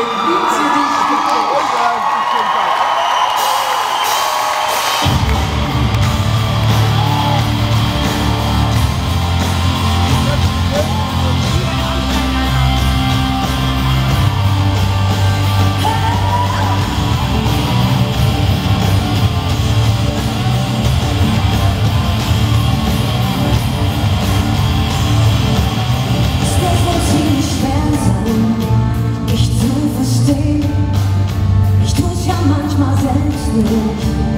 Lied CD Thank you.